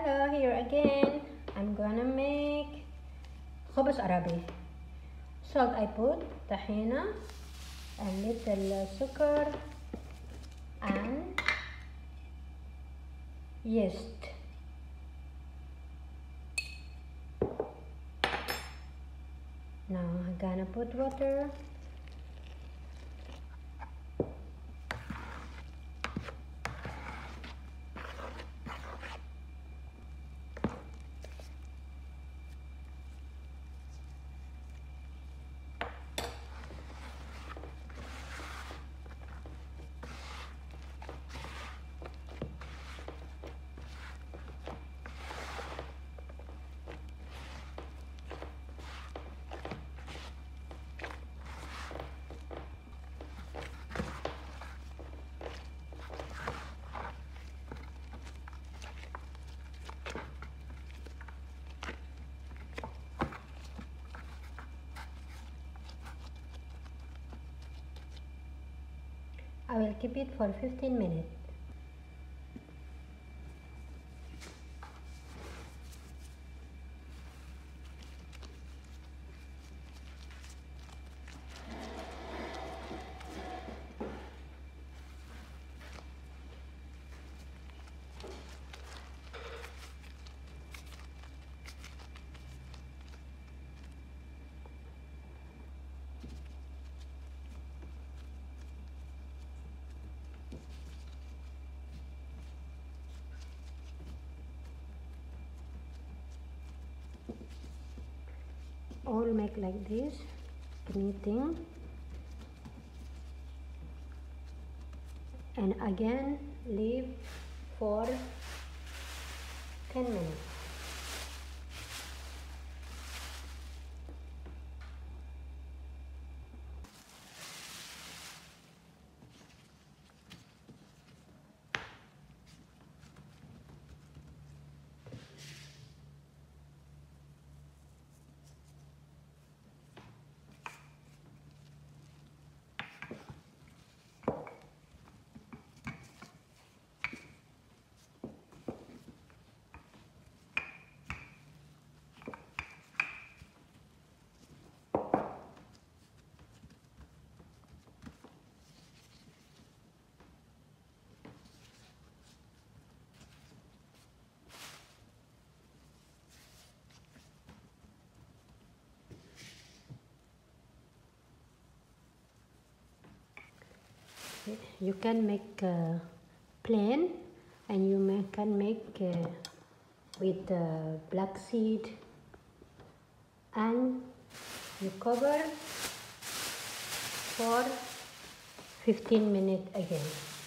hello here again I'm gonna make خبز Arabi salt I put tahina a little sugar and yeast now I'm gonna put water I will keep it for 15 minutes. All make like this knitting. And again leave for 10 minutes you can make uh, plain and you may, can make uh, with uh, black seed and you cover for 15 minutes again